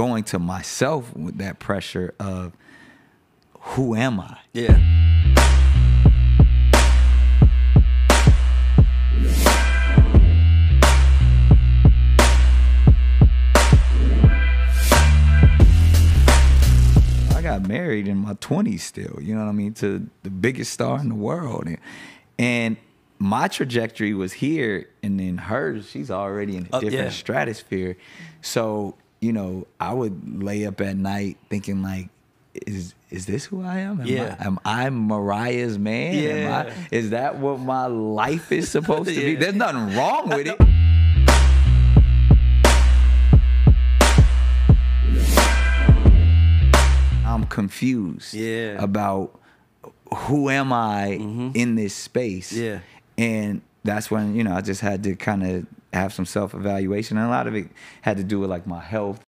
going to myself with that pressure of who am I? Yeah. I got married in my 20s still, you know what I mean, to the biggest star in the world. And, and my trajectory was here, and then hers, she's already in a different yeah. stratosphere. So, you know, I would lay up at night thinking, like, is is this who I am? Am, Yeah. I, am I Mariah's man? Am Yeah. I, is that what my life is supposed to be? There's nothing wrong with it. I'm confused Yeah. about who am I in this space. Mm-hmm. Yeah. And that's when, you know, I just had to kind of have some self evaluation. And a lot of it had to do with like my health